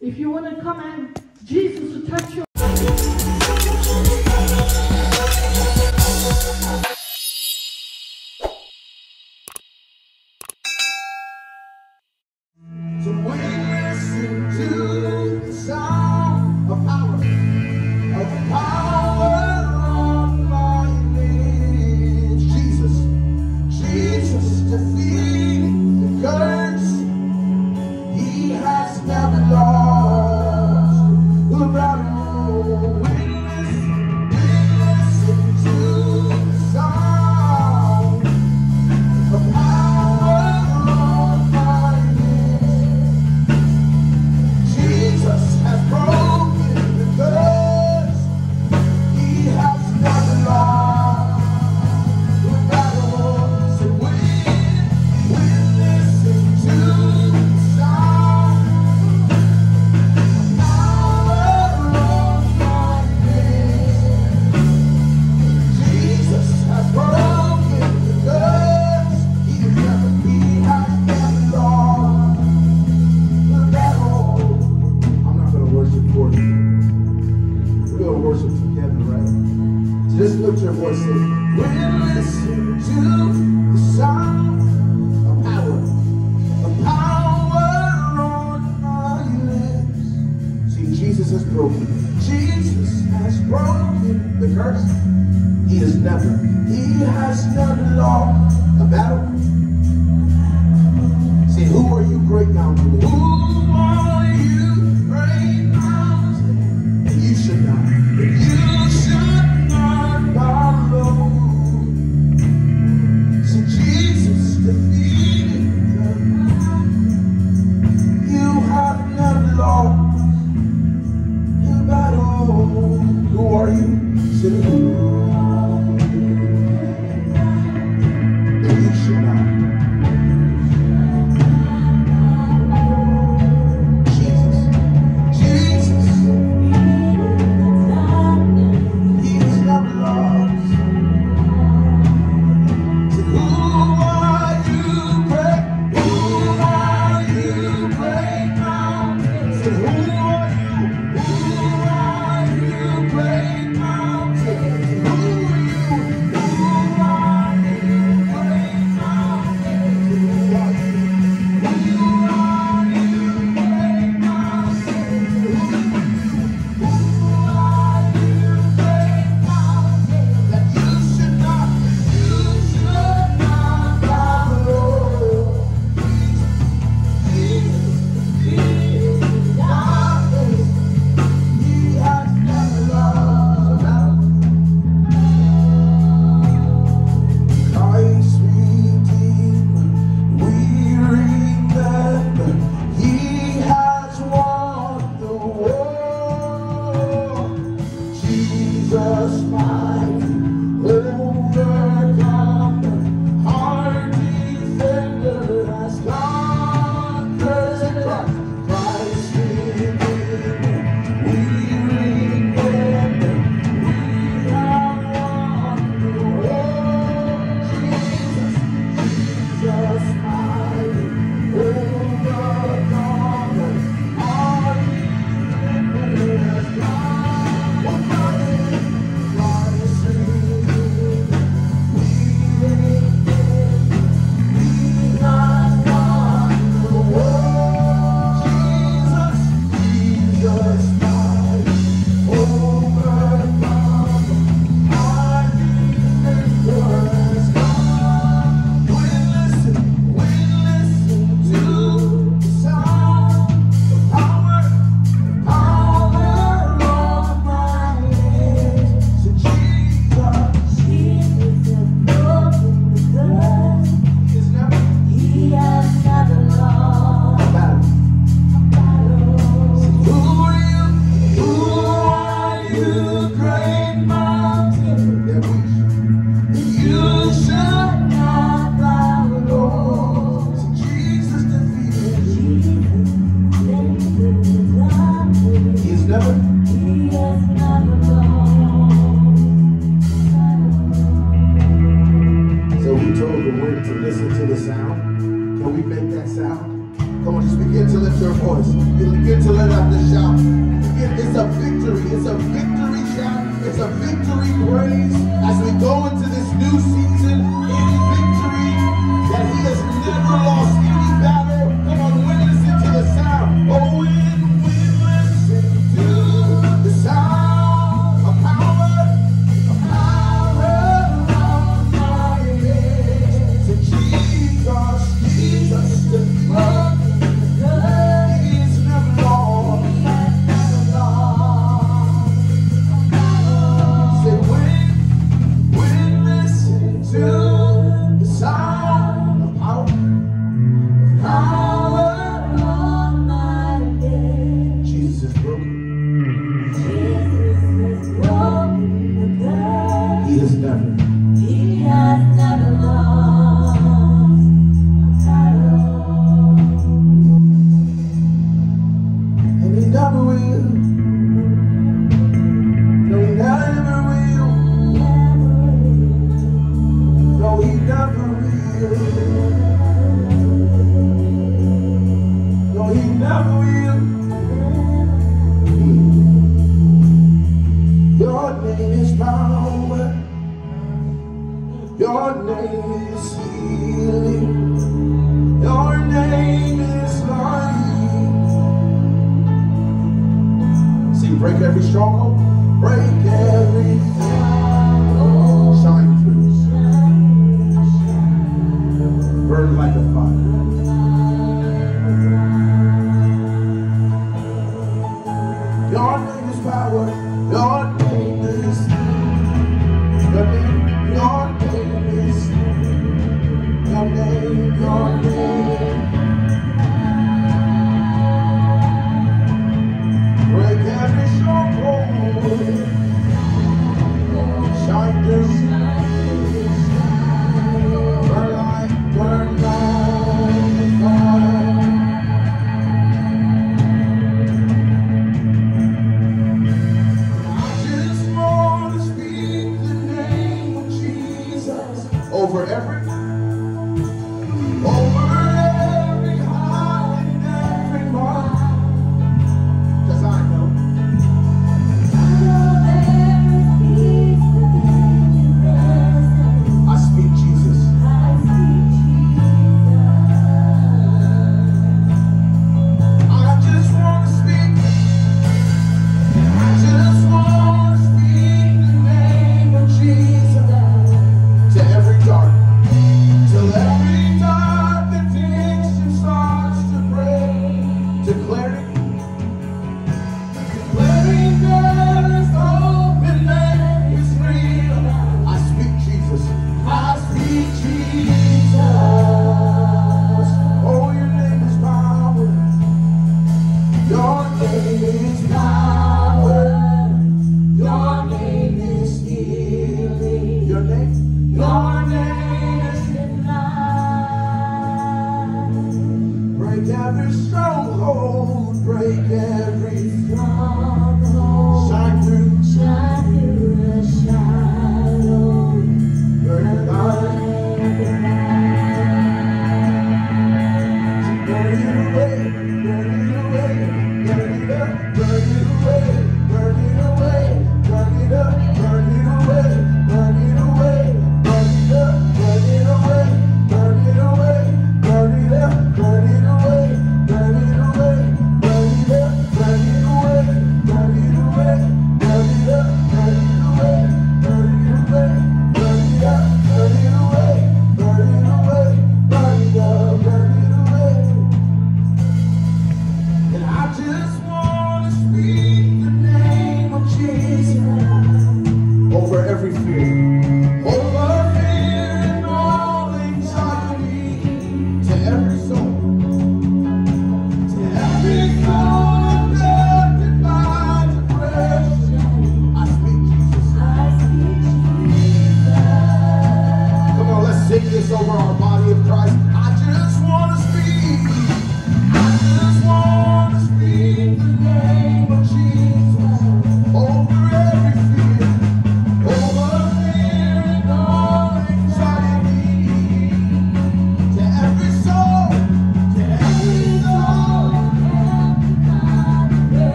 If you want to come and Jesus to touch you.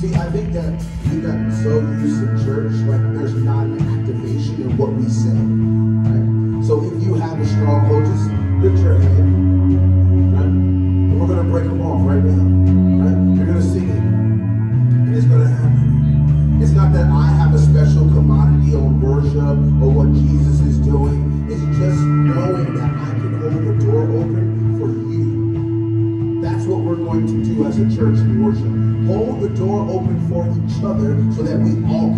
See, I think that we got so used to church, like there's not an activation in what we say. Right? So if you have a stronghold, just lift your hand. each other so that we all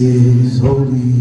is holy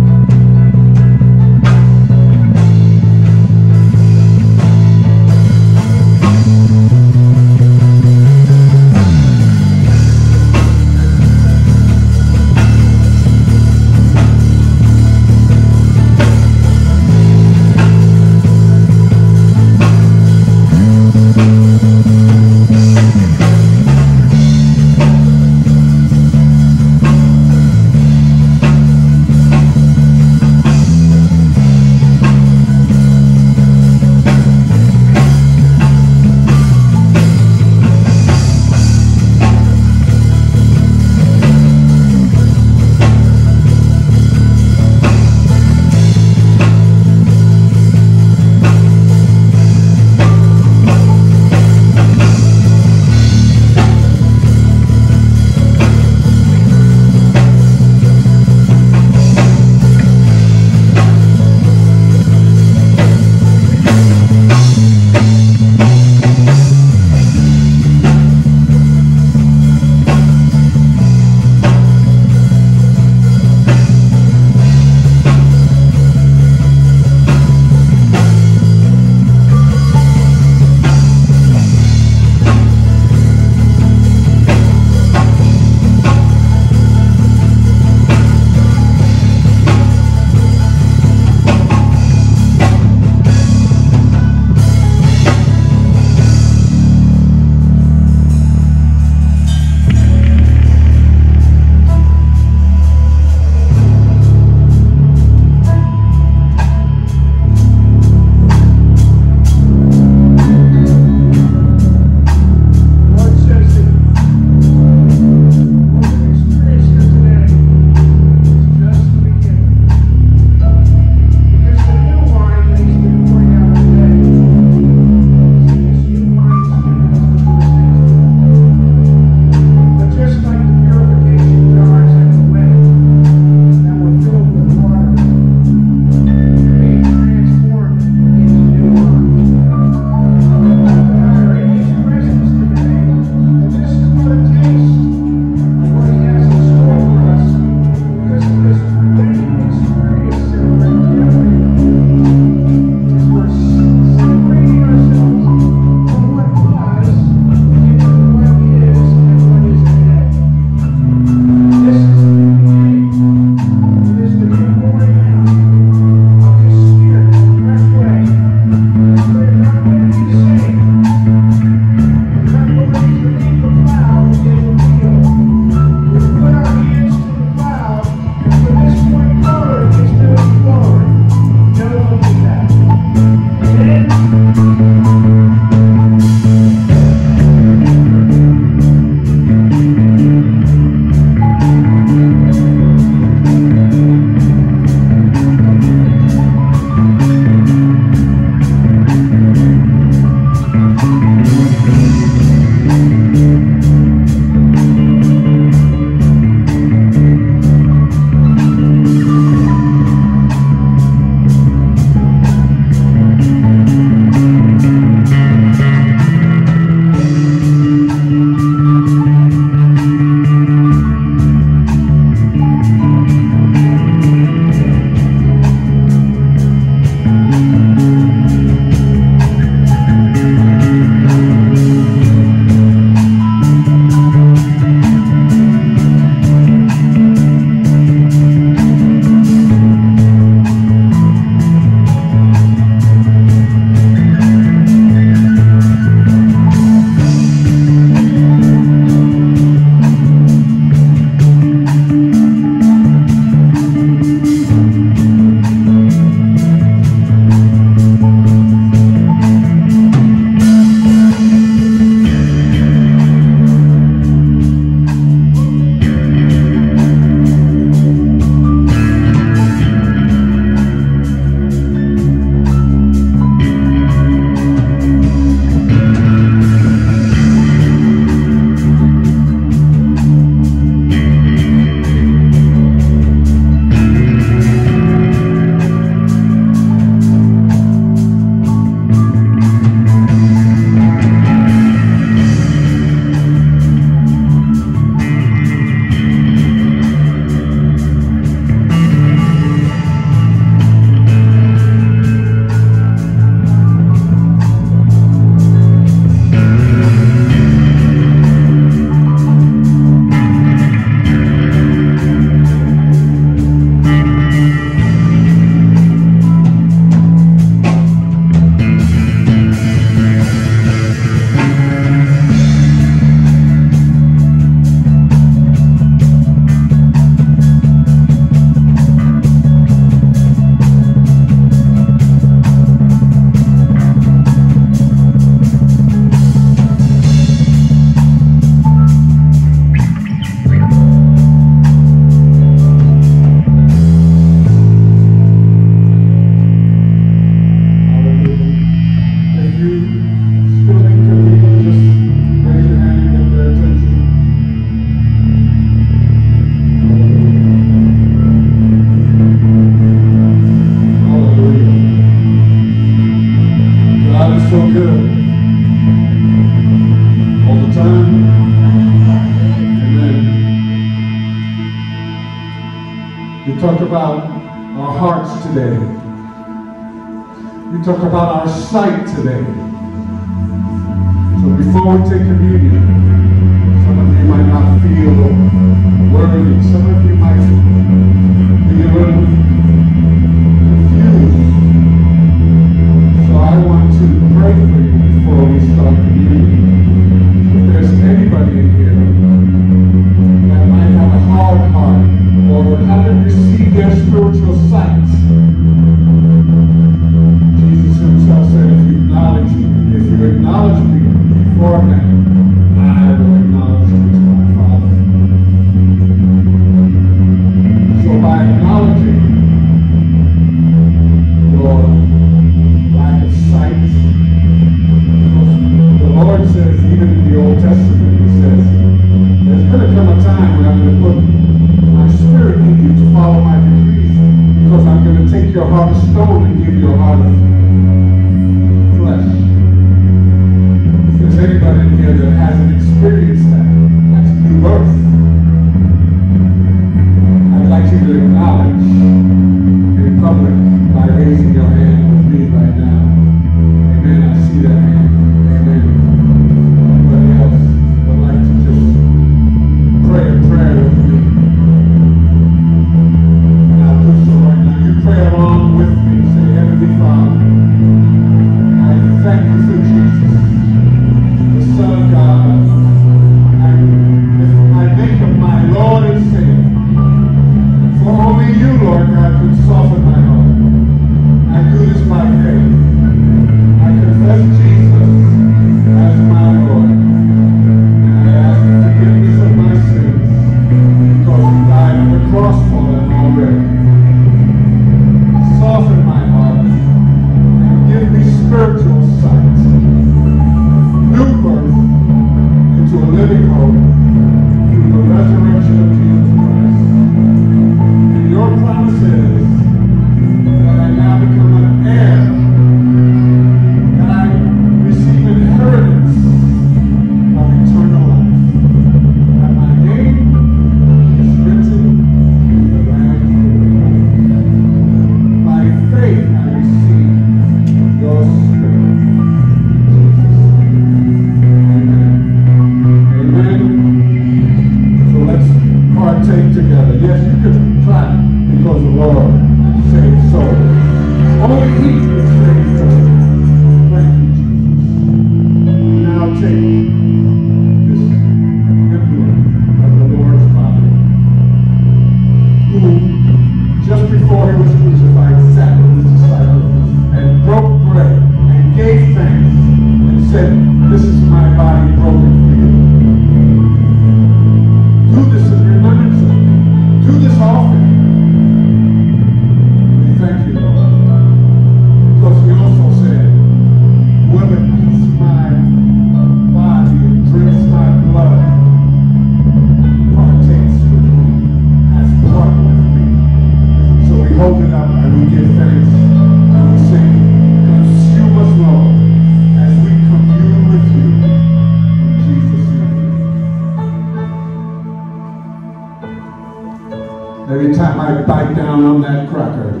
Every time I bite down on that cracker,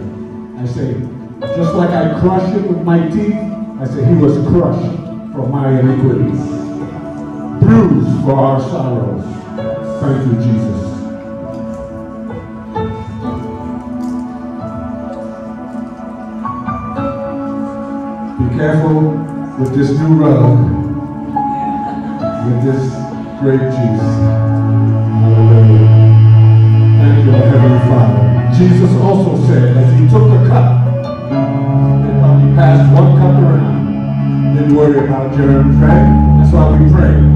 I say, just like I crush it with my teeth, I say, he was crushed for my iniquities, bruised for our sorrows. Thank you, Jesus. Be careful with this new rug, with this grape juice. Heavenly Father. Jesus also said, as he took the cup, and he passed one cup around, didn't worry about germs, right? That's why we pray.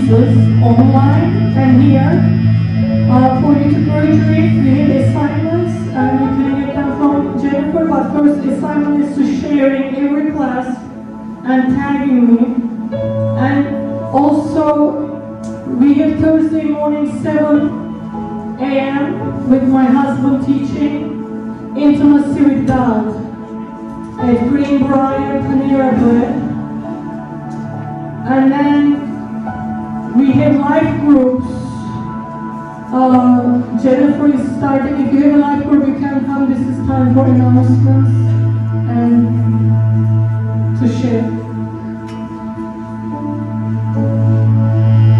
Jesus online and here. Uh, for you to graduate, we have assignments and you can get them from Jennifer, but first assignment is to share in every class and tagging me. And also, we have Thursday morning 7 a.m. with my husband teaching intimacy with God at Greenbrier Panera Bread. And then we have life groups. Uh, Jennifer is starting. If you have a life group, you can come. This is time for announcements and to share.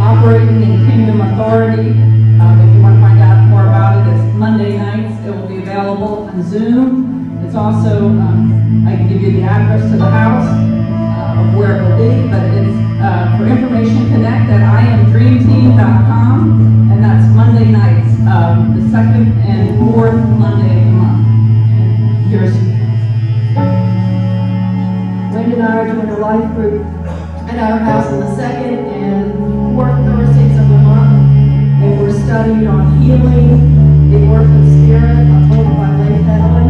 Operating in Kingdom Authority. Um, if you want to find out more about it, it's Monday nights. It will be available on Zoom. It's also, um, I can give you the address to the house uh, of where it will be, but it's uh, for information connect at iamdreamteam.com, and that's Monday nights, um, the second and fourth Monday of the month. Here's Wendy and I are doing a life group at our house on the second and fourth Thursdays of the month. And we're studying on healing the orphan spirit, a book by Leif Hetland.